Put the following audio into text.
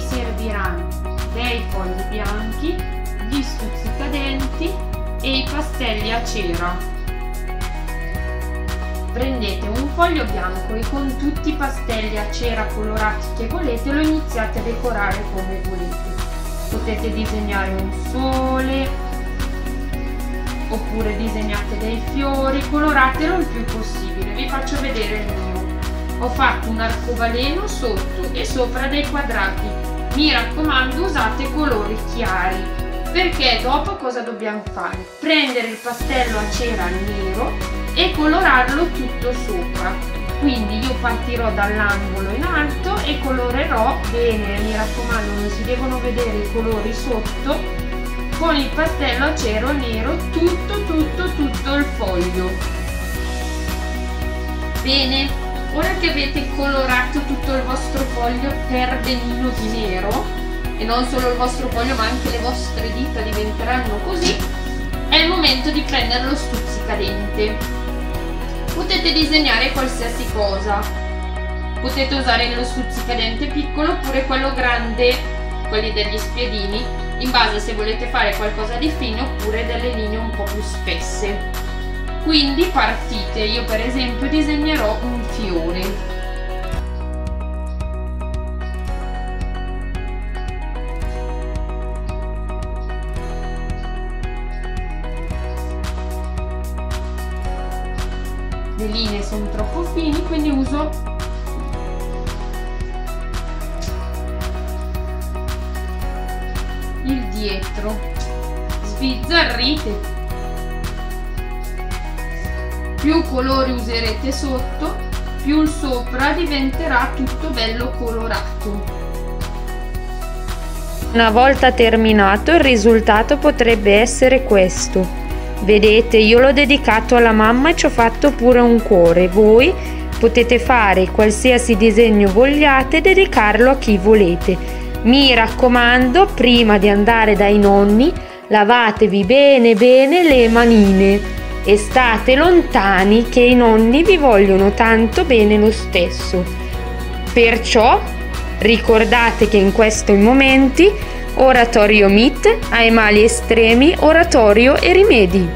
serviranno dei fogli bianchi, gli stuzzicadenti e i pastelli a cera. Prendete un foglio bianco e con tutti i pastelli a cera colorati che volete lo iniziate a decorare come volete. Potete disegnare un sole oppure disegnate dei fiori, coloratelo il più possibile. Vi faccio vedere il mio ho fatto un arcobaleno sotto e sopra dei quadrati. Mi raccomando usate colori chiari perché dopo cosa dobbiamo fare? Prendere il pastello a cera nero e colorarlo tutto sopra. Quindi io partirò dall'angolo in alto e colorerò bene, mi raccomando non si devono vedere i colori sotto con il pastello a cero nero tutto tutto tutto il foglio. Bene, ora che avete colorato tutto il vostro foglio per benino di nero e non solo il vostro foglio ma anche le vostre dita diventeranno così è il momento di prendere lo stuzzicadente. Potete disegnare qualsiasi cosa. Potete usare lo stuzzicadente piccolo oppure quello grande quelli degli spiedini in base se volete fare qualcosa di fine oppure delle linee un po' più spesse quindi partite. Io per esempio disegnerò un fiore. Le linee sono troppo fini quindi uso il dietro. Sbizzarrite più colori userete sotto, più il sopra diventerà tutto bello colorato. Una volta terminato il risultato potrebbe essere questo. Vedete, io l'ho dedicato alla mamma e ci ho fatto pure un cuore. Voi potete fare qualsiasi disegno vogliate e dedicarlo a chi volete. Mi raccomando, prima di andare dai nonni, lavatevi bene bene le manine e state lontani che i nonni vi vogliono tanto bene lo stesso. Perciò ricordate che in questi momenti oratorio MIT ai mali estremi, oratorio e rimedi.